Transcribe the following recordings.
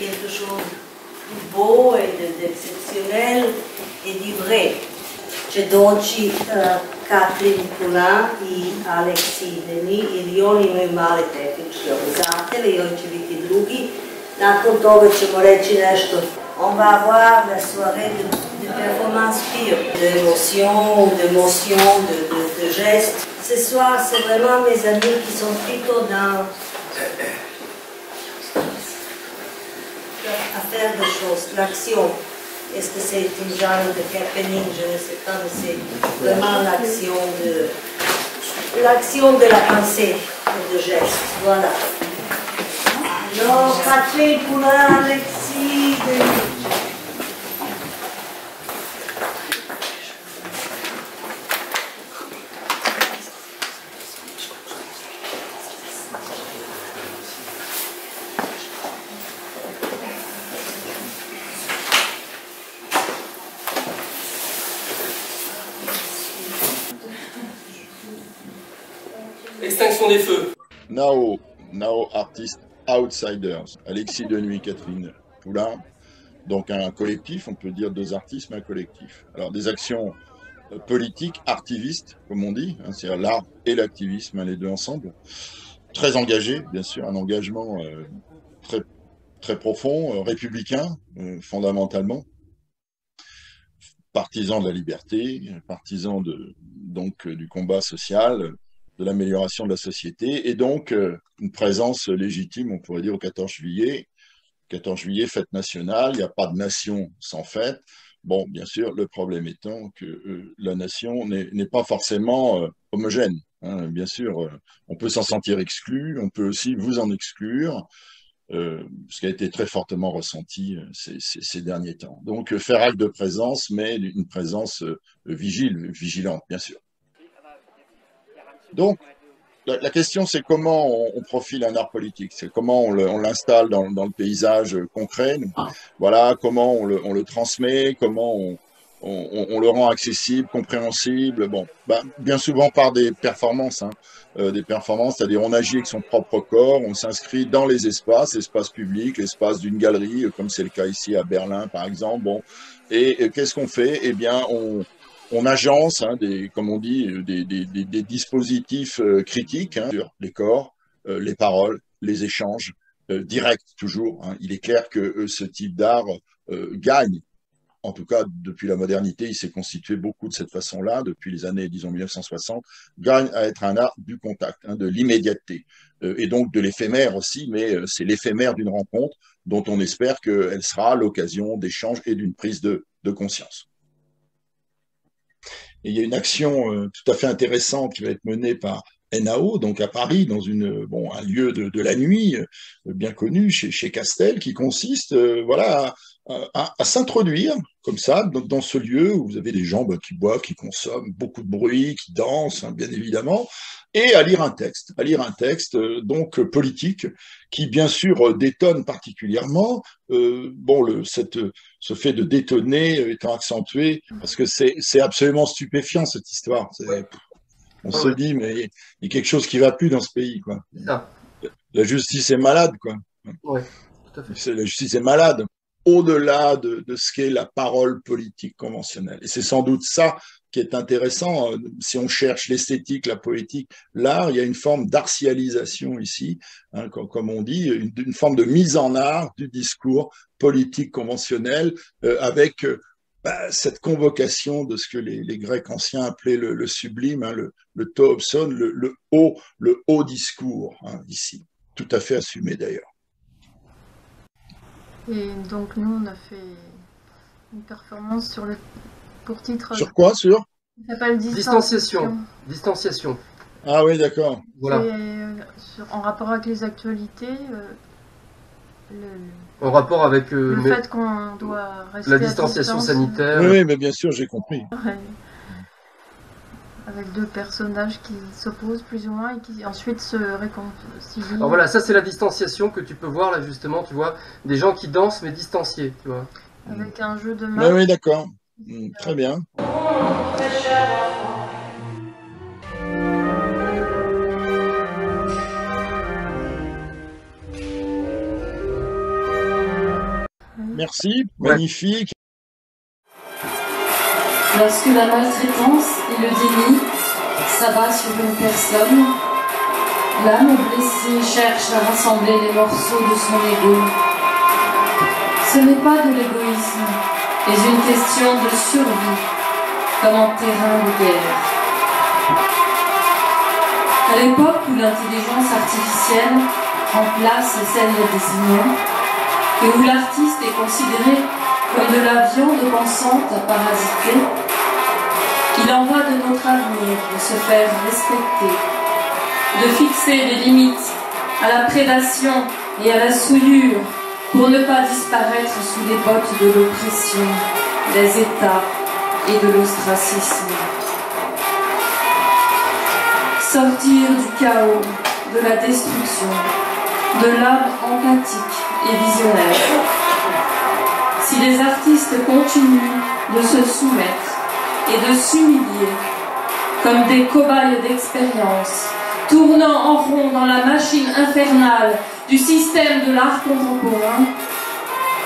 quelque chose de beau et d'exceptionnel et du vrai. C'è doći Katrin Kuna i Aleksi Deni ili oni imaju male tehničke zahtjeve i oni će biti drugi. Nakon toga ćemo reći nešto. On va avoir la soirée de, de performance pure, d'émotion, d'émotion, de, de, de gestes. Ce soir, c'est vraiment mes amis qui sont plutôt dans faire des choses, l'action. Est-ce que c'est une genre de happening, je ne sais pas, mais c'est vraiment l'action de l'action de la pensée et de geste. Voilà. Alors, Catherine Poulain, Alexis. Extinction des feux. Now, now Artist Outsiders, Alexis Denuy, Catherine Poulain. Donc un collectif, on peut dire deux artistes, mais un collectif. Alors des actions euh, politiques, artivistes, comme on dit, hein, c'est-à-dire l'art et l'activisme, hein, les deux ensemble. Très engagés, bien sûr, un engagement euh, très, très profond, euh, républicain, fondamentalement. Partisan de la liberté, partisan de, donc du combat social, de l'amélioration de la société, et donc euh, une présence légitime, on pourrait dire, au 14 juillet. 14 juillet, fête nationale, il n'y a pas de nation sans fête. Bon, bien sûr, le problème étant que euh, la nation n'est pas forcément euh, homogène. hein. Bien sûr, on peut s'en sentir exclu, on peut aussi vous en exclure, ce qui a été très fortement ressenti ces, ces- derniers temps. Donc, faire acte de présence, mais une présence vigile, vigilante, bien sûr. Donc, la, la question, c'est comment on, on profile un art politique, c'est comment on le- on l'installe dans, dans le paysage euh, concret, voilà, comment on le, on le transmet, comment on, on- on- on le rend accessible, compréhensible, bon, bah, bien souvent par des performances, hein, euh, des performances, c'est-à-dire on agit avec son propre corps, on s'inscrit dans les espaces, l'espace public, l'espace d'une galerie, euh, comme c'est le cas ici à Berlin par exemple, bon, et, et qu'est-ce qu'on fait? Eh bien, on, on agence, hein, des, comme on dit, euh, des, des- des- dispositifs euh, critiques hein, sur les corps, euh, les paroles, les échanges, euh, directs toujours. hein. Il est clair que euh, ce type d'art gagne. En tout cas, depuis la modernité, il s'est constitué beaucoup de cette façon-là, depuis les années, disons, 1960, gagne à être un art du contact, hein, de l'immédiateté, et donc de l'éphémère aussi, mais c'est l'éphémère d'une rencontre dont on espère qu'elle sera l'occasion d'échanges et d'une prise de, de conscience. Il y a une action euh, tout à fait intéressante qui va être menée par NAO, donc à Paris, dans bon, un lieu de, la nuit euh, bien connu chez, Castel, qui consiste euh, voilà, à, s'introduire comme ça dans, dans ce lieu où vous avez des gens bah, qui boivent, qui consomment beaucoup de bruit, qui dansent, hein, bien évidemment, et à lire un texte, à lire un texte euh, donc politique qui bien sûr euh, détonne particulièrement. Euh, bon, le, cette, ce fait de détonner étant accentué parce que c'est absolument stupéfiant cette histoire. On se dit mais il y a quelque chose qui va plus dans ce pays quoi. La justice est malade quoi. Ouais, tout à fait. C'est- La justice est malade au-delà de, de ce qu'est la parole politique conventionnelle. Et c'est sans doute ça qui est intéressant. euh, Si on cherche l'esthétique, la poétique, l'art, il y a une forme d'artialisation ici, hein, comme, on dit, une, forme de mise en art du discours politique conventionnel euh, avec euh, bah, cette convocation de ce que les, Grecs anciens appelaient le, sublime, hein, le, le, le haut, le haut discours hein, ici, tout à fait assumé d'ailleurs. Et donc nous, on a fait une performance sur le pour titre Sur quoi Sur s'appelle Distanciation. Distanciation. Ah oui, d'accord. Voilà. Et, euh, sur- en rapport avec les actualités, euh, le, En rapport avec euh, le mais- fait qu'on doit rester la à distanciation distance, sanitaire. Oui, oui, mais bien sûr, j'ai compris. ouais. avec deux personnages qui s'opposent plus ou moins et qui ensuite se réconcilient. Alors voilà, ça c'est la distanciation que tu peux voir là justement, tu vois, des gens qui dansent mais distanciés, tu vois. Avec un jeu de Oui, main. oui, d'accord. Mm, Très bien. Merci, magnifique. Lorsque la maltraitance et le déni s'abattent sur une personne, l'âme blessée cherche à rassembler les morceaux de son ego. Ce n'est pas de l'égoïsme, mais une question de survie, comme en terrain de guerre. À l'époque où l'intelligence artificielle remplace celle des humains, et où l'artiste est considéré comme de la viande pensante à parasiter, il en va de notre avenir de se faire respecter, de fixer des limites à la prédation et à la souillure pour ne pas disparaître sous les bottes de l'oppression, des États et de l'ostracisme. Sortir du chaos, de la destruction, de l'âme empathique et visionnaire. Si les artistes continuent de se soumettre et de s'humilier comme des cobayes d'expérience, tournant en rond dans la machine infernale du système de l'art contemporain,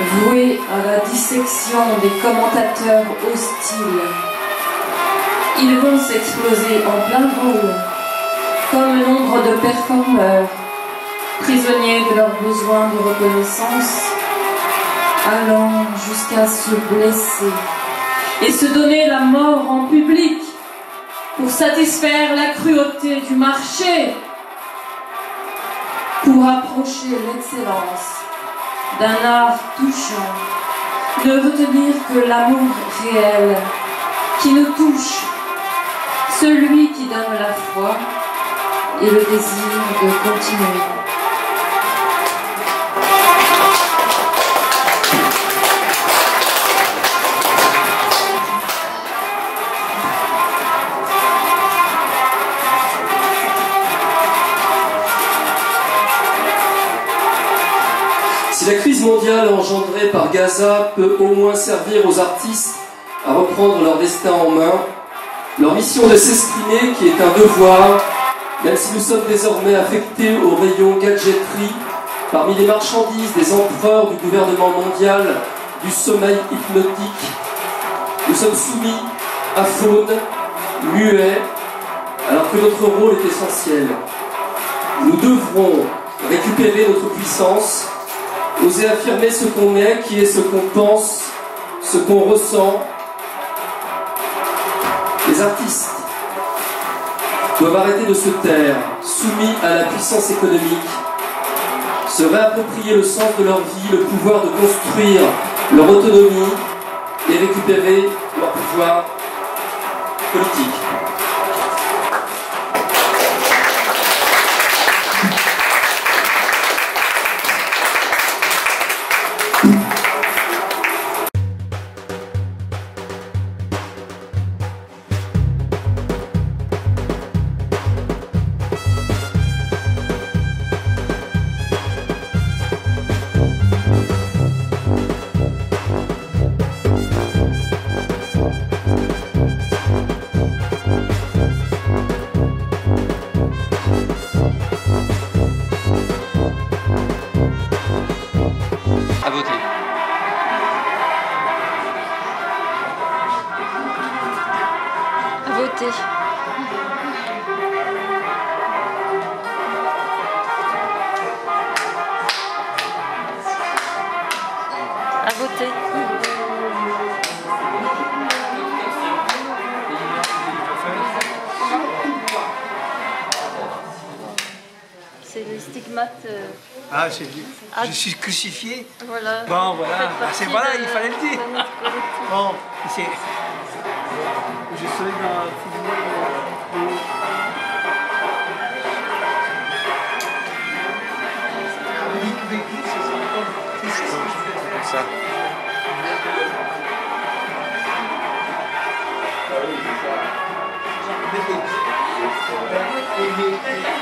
voués à la dissection des commentateurs hostiles. Ils vont s'exploser en plein vol, comme nombre de performeurs, prisonniers de leurs besoins de reconnaissance, allant jusqu'à se blesser et se donner la mort en public pour satisfaire la cruauté du marché, pour approcher l'excellence d'un art touchant, ne retenir que l'amour réel qui nous touche, celui qui donne la foi et le désir de continuer. Par Gaza peut au moins servir aux artistes à reprendre leur destin en main, leur mission de s'exprimer qui est un devoir, même si nous sommes désormais affectés au rayon gadgeterie parmi les marchandises des empereurs du gouvernement mondial du sommeil hypnotique, nous sommes soumis à faune, muets, alors que notre rôle est essentiel. Nous devrons récupérer notre puissance Oser affirmer ce qu'on est, qui est ce qu'on pense, ce qu'on ressent. Les artistes doivent arrêter de se taire, soumis à la puissance économique, se réapproprier le sens de leur vie, le pouvoir de construire leur autonomie et récupérer leur pouvoir politique. Je suis crucifié. Voilà. Bon, voilà. Ah, c'est voilà, il fallait le dire. Bon, c'est j'essaye de, euh, de, ça. Ah oui, c'est ça.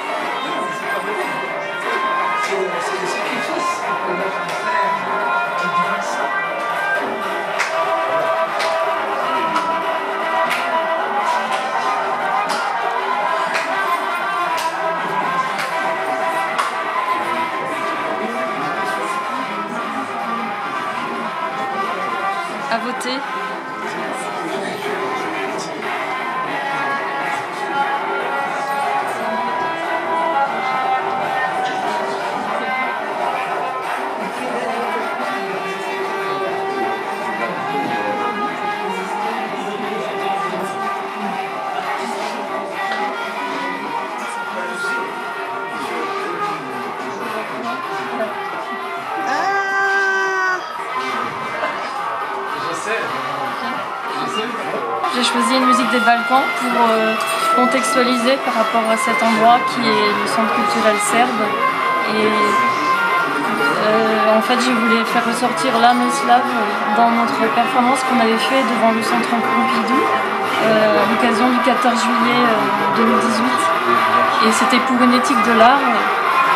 à voter. Choisi une musique des Balkans pour euh, contextualiser par rapport à cet endroit qui est le centre culturel serbe. Et euh, en fait, je voulais faire ressortir l'âme slave dans notre performance qu'on avait fait devant le centre Pompidou euh, à l'occasion du 14 juillet 2018. Et c'était pour une éthique de l'art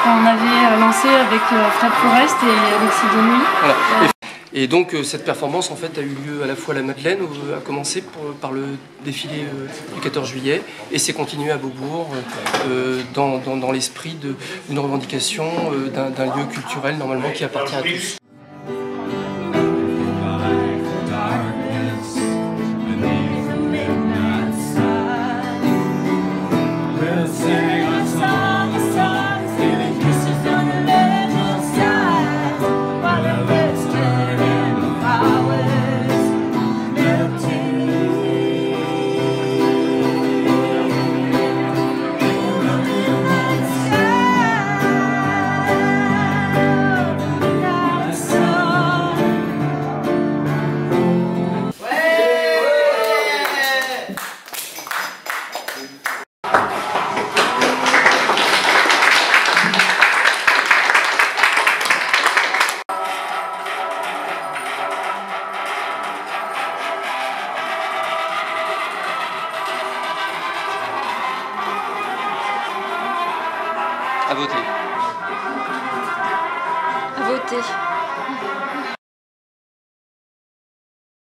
qu'on avait lancé avec Fred Forest et Alexis Denis. Et donc euh, cette performance en fait a eu lieu à la fois à la Madeleine, où, a commencé par le défilé euh, du 14 juillet, et s'est continué à Beaubourg euh, dans, dans, dans l'esprit d'une revendication d'un lieu culturel normalement qui appartient à tous.